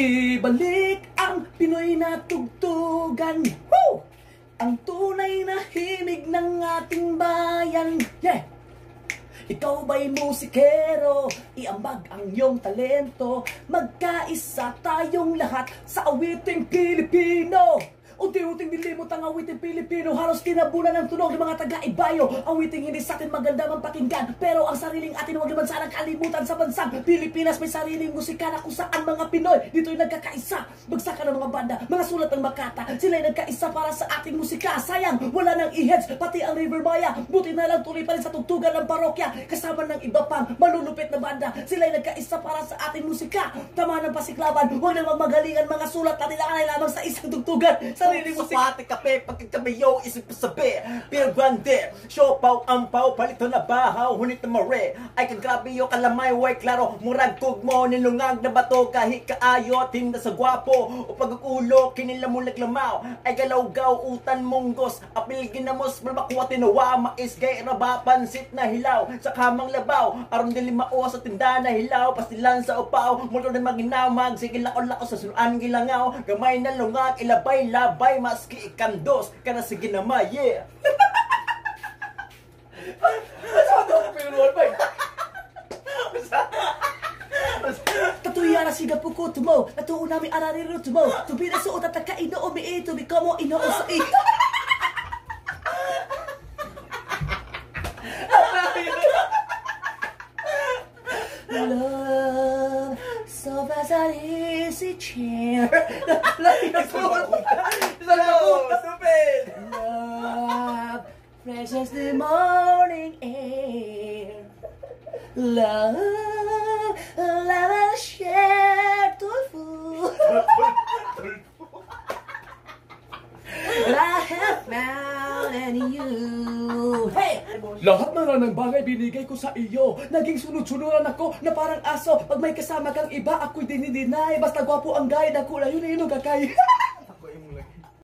Ibalik ang Pinoy na tugtugan Woo! Ang tunay na himig ng ating bayan Yeah! Ikaw ba'y musikero? Iambag ang iyong talento Magkaisa tayong lahat sa awiting Pilipino Unti-unting nilimot ang awiting Pilipino. Halos kinabunan ng tunog ng mga taga-ibayo. Awiting hindi sa atin maganda man pakinggan Pero ang sariling atin huwag naman sana kalimutan sa bansang Pilipinas. May sariling musika na kung saan mga Pinoy Dito'y nagkakaisa. Bagsakan ng mga banda, mga sulat ng Makata Sila'y nagkaisa para sa ating musika. Sayang, wala nang iheds, pati ang River Maya. Buti na lang tuloy pa rin sa tugtugan ng parokya. Kasama ng iba pang malulupit na banda Sila'y nagkaisa para sa ating musika. Tama ng pasiklaban, huwag nang magmagalingan Mga sulat na nilakanay lamang sa isang tugtugan Sariling musika Sapate kape, pagkakabayo, isip sa sabi. Pero grande, siopaw, ampaw, palito na bahaw, hunit na mare. Ay kagrabe yo kalamay, way klaro. Murag mo, nilungag na bato Kahit kaayo, tinda sa gwapo. O pagkukulo, kinila mo naglamaw. Ay galaw-gaw, utan monggos Apil ginamos, malmakuha tinawa. Mais gay raba, pansit na hilaw. Sa kamang labaw, aron dili mao sa tinda na hilaw. Pastilan sa upaw, mulo na maginamag. Sige lako-lako sa suluan gilangaw. Gamay na lungag, ilabay-labay Maski ikandos, kana sige naman, yeah. Tatuya na siga puko tumo Natuo nami arariru tumo Tubira suot at kaino umi Tubi komo ino usai Love so fast an easy chair Love fresh as the morning air Love, love and share to food. I have found in you. Hey! Lahat na lang ng bagay binigay ko sa iyo. Naging sunod-sunuran ako na parang aso. Pag may kasama kang iba, ako'y dinidinay. Basta gwapo ang guide, ako na yun ay kakay.